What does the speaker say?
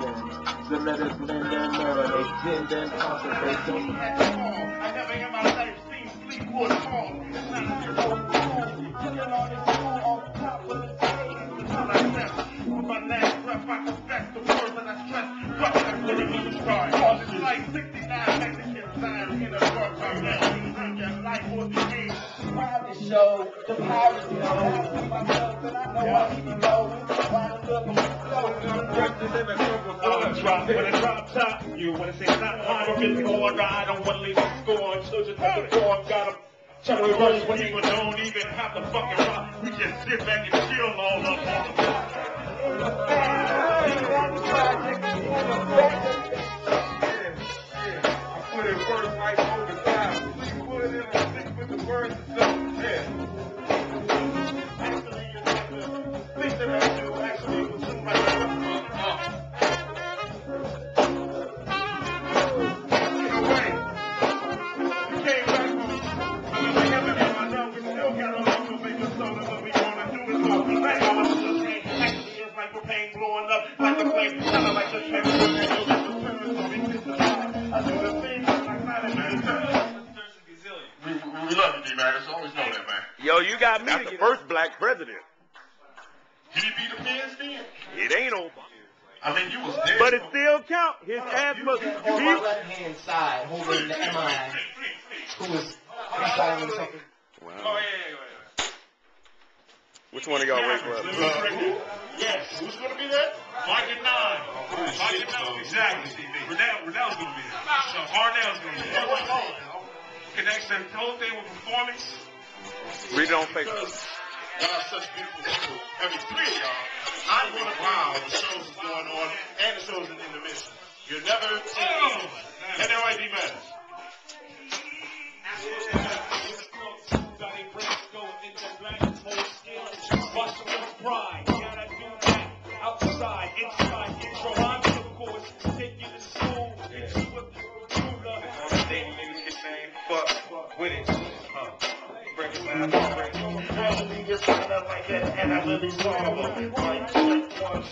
listen. So let us blend and marinate, blend and concentrate. I never in my life seen Fleetwood fall. It's on top of the. Like that. On my last breath, I confess the words I stress. The start. It's like 69 Mexican signs in a the game. show, the know. Myself, and I know I need to the Uh, drop with a drop top. You wanna say not hard or really hard? I don't wanna leave a score. Children of the form got 'em. Check the verse when don't even have to fucking rock. We just sit back and chill all up on the I we love you, D-Man. Just always know that, man. Yo, you got me That's the get first black president. Did he beat the Pens then? It ain't over. I mean, you was there. But it still count. His asthma. on my He, left hand side, holding the MI, who is reciting something. Oh, yeah, yeah, yeah. which one of y'all wake up? Uh, who? Yes. Who's going to be there? Mike and nine. Mike and nine. Exactly. Renell, Renell's gonna be there. So Harnell's gonna be there. Connects that whole thing with performance. Read it on Facebook. Y'all are such beautiful people. Every three of y'all. I wonder wow the shows is going on and the shows in the intermission. You're never Oh. And they're right, D-Man. And I really saw them. Like, one.